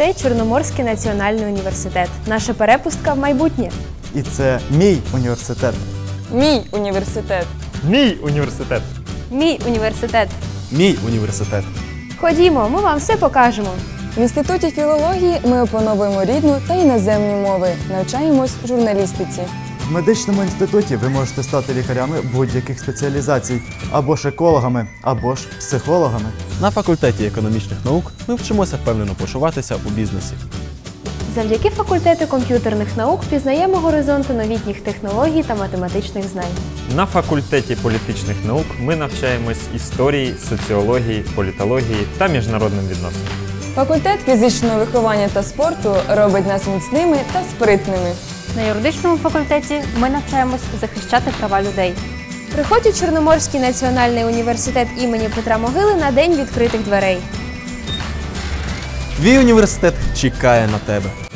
Це Чорноморський національний університет. Наша перепустка в майбутнє. І це мій університет. Мій університет. Мій університет. Мій університет. Мій університет. Ходімо, ми вам все покажемо. В інституті філології ми опановуємо рідну та іноземні мови, навчаємось журналістиці. В медичному інституті ви можете стати лікарями будь-яких спеціалізацій, або ж екологами, або ж психологами. На факультеті економічних наук ми вчимося впевнено почуватися у бізнесі. Завдяки факультету комп'ютерних наук пізнаємо горизонти новітніх технологій та математичних знань. На факультеті політичних наук ми навчаємось історії, соціології, політології та міжнародним відносинам. Факультет фізичного виховання та спорту робить нас міцними та спритними. На юридичному факультеті ми навчаємось захищати права людей. Приходь у Чорноморський національний університет імені Петра Могили на день відкритих дверей. Твій університет чекає на тебе.